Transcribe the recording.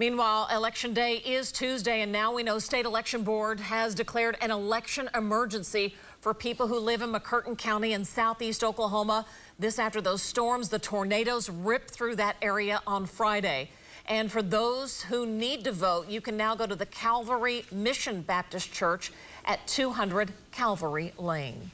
Meanwhile, Election Day is Tuesday, and now we know State Election Board has declared an election emergency for people who live in McCurtain County in southeast Oklahoma. This after those storms, the tornadoes ripped through that area on Friday. And for those who need to vote, you can now go to the Calvary Mission Baptist Church at 200 Calvary Lane.